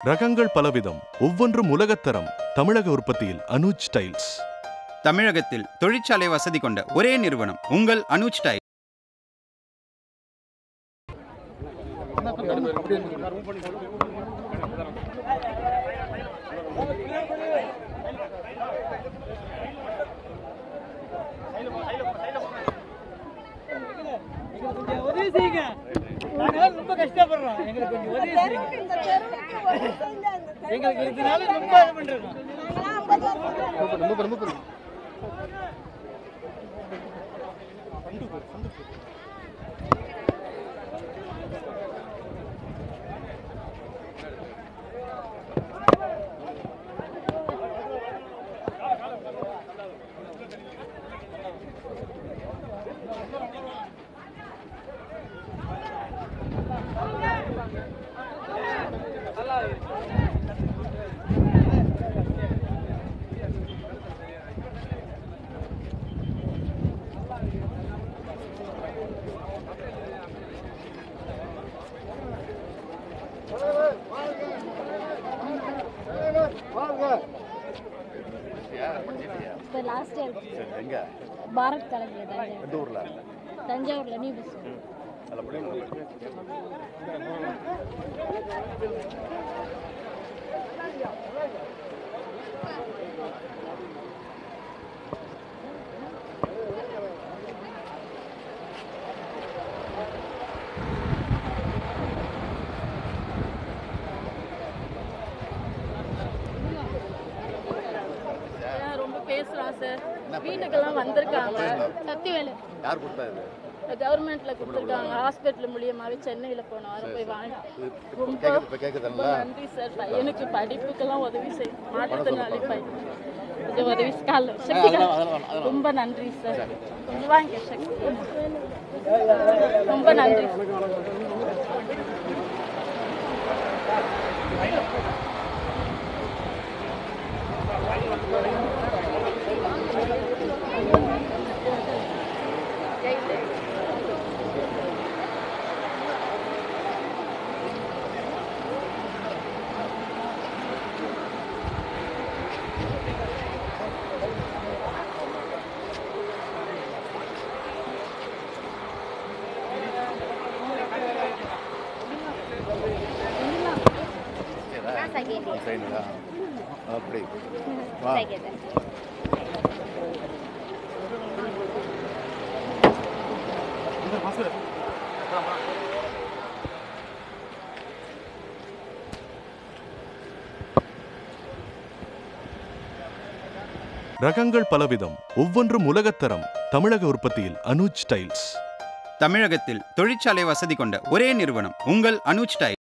ரகங்கள் பலவிதம். ஒவ்வொன்றும் உலகத்தரம் தமிழக உற்பத்தியில் அனுஜ் ஸ்டைல்ஸ் தமிழகத்தில் தொழிற்சாலை வசதி கொண்ட ஒரே நிறுவனம் உங்கள் அனுஜ் டைல் எங்களுக்கு கொஞ்சம் உதவி செய்யுங்க நாங்கள் ரொம்ப கஷ்டப்படுறோம். எங்களுக்கு கொஞ்சம் உதவி செய்யுங்க. எங்களுக்கு இதனால ரொம்ப இது பண்றோம். இப்போ லாஸ்ட் இயர் எங்க? பாரத் ஊர்ல? தஞ்சாவூரில் நியூ பஸ் சார் வீட்டுக்கெல்லாம் வந்திருக்காங்க. சக்திவேலு யார் கொடுத்தா இது கவர்மெண்ட்ல கொடுத்துருக்காங்க. ஹாஸ்பிட்டல் மூலியமாவே சென்னையில போனோம் அதை போய் வாங்கி இது ரொம்ப நன்றி சார். பையனுக்கு படிப்புக்கெல்லாம் உதவி செய்யும் மாற்றுத்திறனாளி பையன். கொஞ்சம் உதவி கால சக்தி ரொம்ப நன்றி சார். கொஞ்சம் வாங்க சக்தி. ரொம்ப நன்றி. சைடுங்களா அப்படி. வா. ரகங்கள் பலவிதம். ஒவ்வொன்றும் உலகத்தரம் தமிழக உற்பத்தியில் அனுஜ் ஸ்டைல்ஸ் தமிழகத்தில் தொழிற்சாலை வசதி கொண்ட ஒரே நிறுவனம் உங்கள் அனுஜ் டைல்